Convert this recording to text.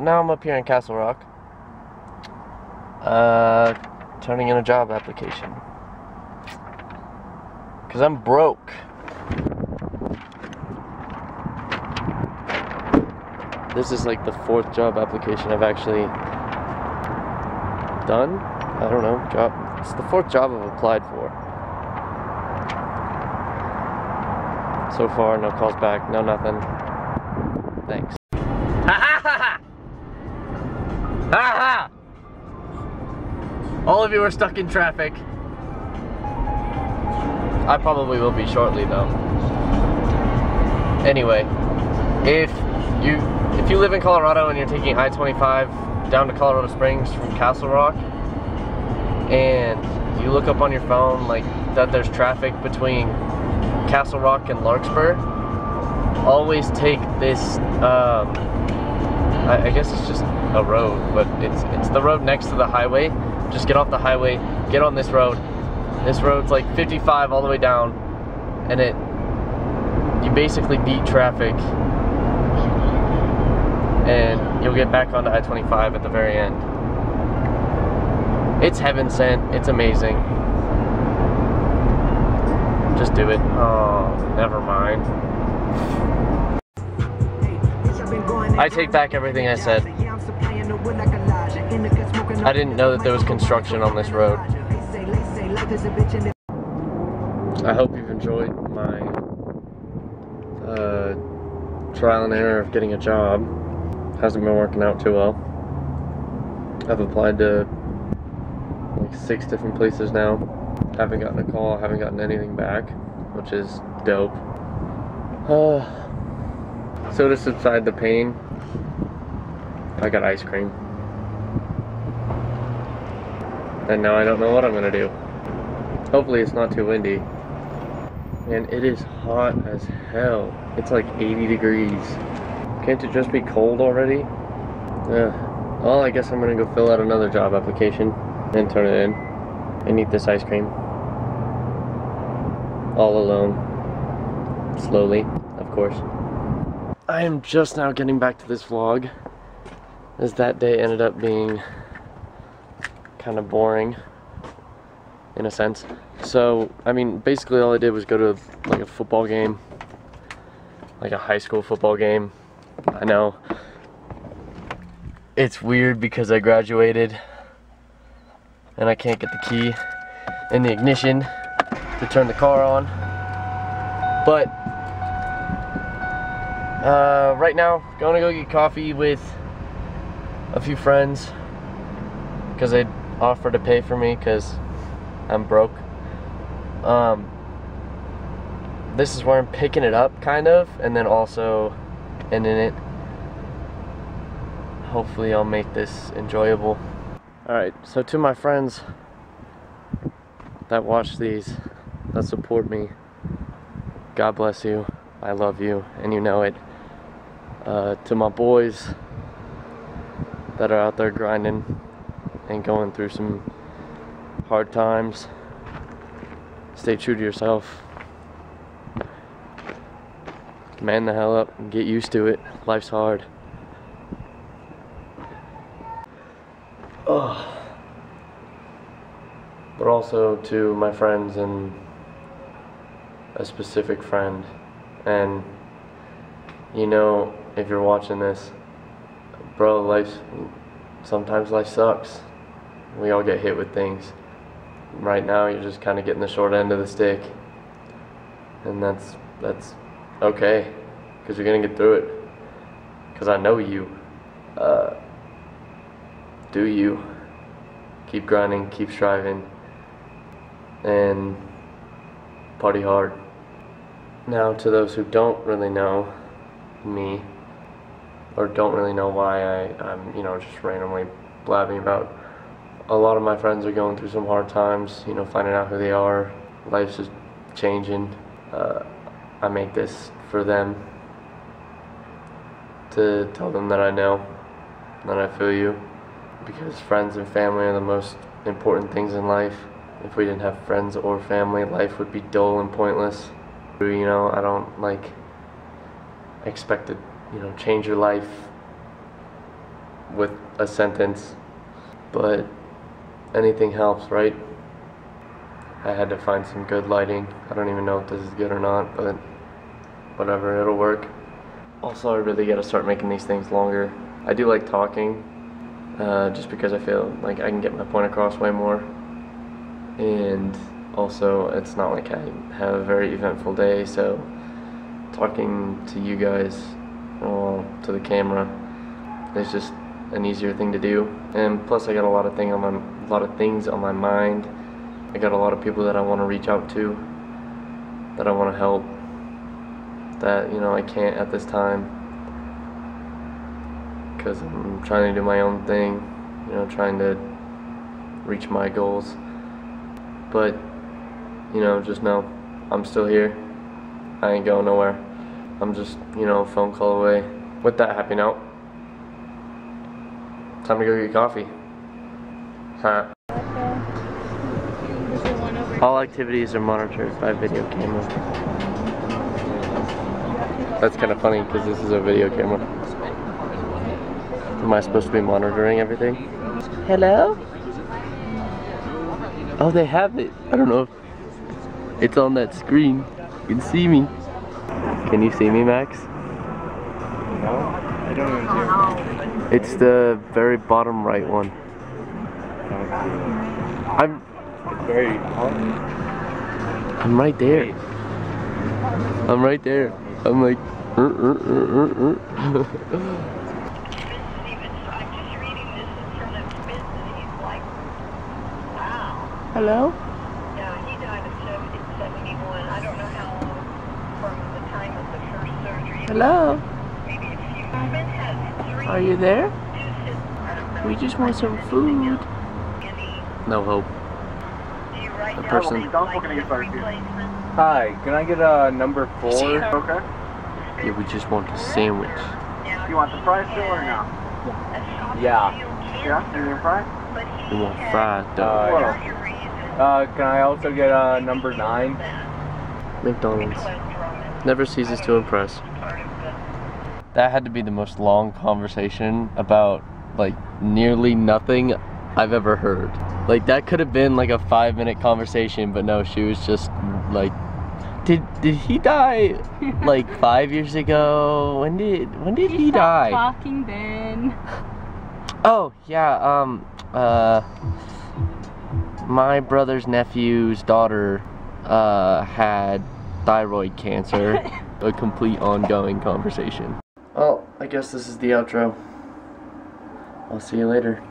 Now I'm up here in Castle Rock, uh, turning in a job application. Because I'm broke. This is like the fourth job application I've actually done. I don't know, job. It's the fourth job I've applied for. So far, no calls back, no nothing. Thanks. All of you are stuck in traffic. I probably will be shortly though. Anyway, if you if you live in Colorado and you're taking I-25 down to Colorado Springs from Castle Rock and you look up on your phone like that there's traffic between Castle Rock and Larkspur, always take this, um, I, I, guess it's just a road, but it's, it's the road next to the highway. Just get off the highway, get on this road. This road's like 55 all the way down, and it, you basically beat traffic, and you'll get back onto I-25 at the very end. It's heaven sent, it's amazing. Just do it. Oh, never mind. I take back everything I said. I didn't know that there was construction on this road. I hope you've enjoyed my uh, trial and error of getting a job. Hasn't been working out too well. I've applied to like six different places now. Haven't gotten a call, haven't gotten anything back, which is dope. Uh, so to subside the pain, I got ice cream. And now I don't know what I'm gonna do. Hopefully it's not too windy. And it is hot as hell. It's like 80 degrees. Can't it just be cold already? Uh, well, I guess I'm gonna go fill out another job application and turn it in and eat this ice cream. All alone. Slowly, of course. I am just now getting back to this vlog as that day ended up being kind of boring in a sense. So, I mean, basically all I did was go to like a football game, like a high school football game. I know it's weird because I graduated and I can't get the key in the ignition to turn the car on. But uh, right now, going to go get coffee with a few friends because they offered to pay for me because I'm broke. Um, this is where I'm picking it up, kind of, and then also ending it. Hopefully, I'll make this enjoyable. Alright, so to my friends that watch these, that support me, God bless you. I love you, and you know it. Uh, to my boys that are out there grinding and going through some hard times, stay true to yourself. Man the hell up and get used to it. Life's hard. But also to my friends and a specific friend. And you know, if you're watching this, bro, life, sometimes life sucks. We all get hit with things. Right now, you're just kind of getting the short end of the stick. And that's, that's okay, because you're going to get through it. Because I know you. Uh, do you. Keep grinding, keep striving, and party hard. Now, to those who don't really know me, or don't really know why I, I'm, you know, just randomly blabbing about, a lot of my friends are going through some hard times, you know, finding out who they are. Life's just changing. Uh, I make this for them to tell them that I know, that I feel you because friends and family are the most important things in life. If we didn't have friends or family, life would be dull and pointless. You know, I don't like expect to, you know, change your life with a sentence, but anything helps, right? I had to find some good lighting. I don't even know if this is good or not, but whatever, it'll work. Also, I really gotta start making these things longer. I do like talking, uh, just because I feel like I can get my point across way more. And also, it's not like I have a very eventful day, so talking to you guys, well, to the camera, It's just an easier thing to do. And plus, I got a lot of thing on my, a lot of things on my mind. I got a lot of people that I want to reach out to, that I want to help, that you know I can't at this time, because I'm trying to do my own thing, you know, trying to reach my goals. But you know, just know I'm still here. I ain't going nowhere. I'm just, you know, a phone call away. With that happy note, time to go get coffee. Huh. All activities are monitored by video camera. That's kind of funny because this is a video camera. Am I supposed to be monitoring everything? Hello? Oh, they have it. I don't know if it's on that screen. You can see me. Can you see me, Max? No, I don't even see It's the very bottom right one. I'm It's very hot. I'm right there. I'm right there. I'm like uh, uh, uh, uh, uh. Stevens, I'm just reading this in front of Smith, and he's like, wow. Hello? Yeah, he died at 70, 71. I don't know how long from the time of the first surgery. Hello? Maybe a few. Smith has three Are you there? two sisters. I don't know. We just want some food. Any, No hope. do you write The person- things Don't like look at your hip phone, dude. replacement? Hi, can I get uh, number four? Okay. Yeah, we just want a sandwich. Now, You want the fries still or no? Yeah. Yeah, medium fry? But he We want had fried Uh, dough. yeah. your reason Uh, can I also get uh, number nine? McDonald's. Cholesterol Never ceases to impress. is part of the That had to be the most long conversation about like nearly nothing I've ever heard. Like that could have been like a five minute conversation, but no, she was just like did did he die like five years ago? When did when did he die? Talking then. Oh yeah, um uh my brother's nephew's daughter uh had thyroid cancer. a complete ongoing conversation. Well, I guess this is the outro. I'll see you later.